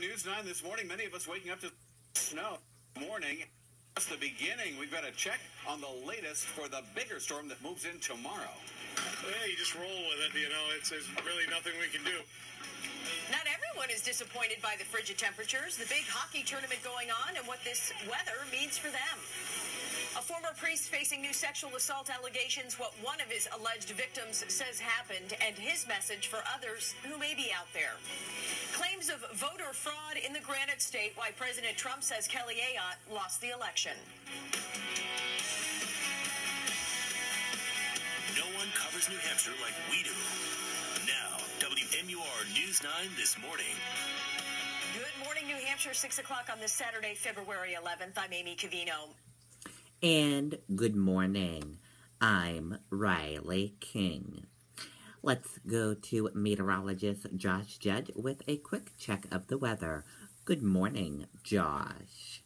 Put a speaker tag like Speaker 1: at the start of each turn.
Speaker 1: News 9 this morning, many of us waking up to snow morning. That's the beginning. We've got to check on the latest for the bigger storm that moves in tomorrow.
Speaker 2: Yeah, you just roll with it. You know, it's, there's really nothing we can do.
Speaker 3: Not everyone is disappointed by the frigid temperatures, the big hockey tournament going on, and what this weather means for them. A former priest facing new sexual assault allegations, what one of his alleged victims says happened, and his message for others who may be out there. Claims voter fraud in the Granite State, why President Trump says Kelly Ayotte lost the election.
Speaker 4: No one covers New Hampshire like we do. Now, WMUR News 9 this morning.
Speaker 3: Good morning, New Hampshire, 6 o'clock on this Saturday, February 11th. I'm Amy Coveno.
Speaker 5: And good morning. I'm Riley King. Let's go to meteorologist Josh Judge with a quick check of the weather. Good morning, Josh.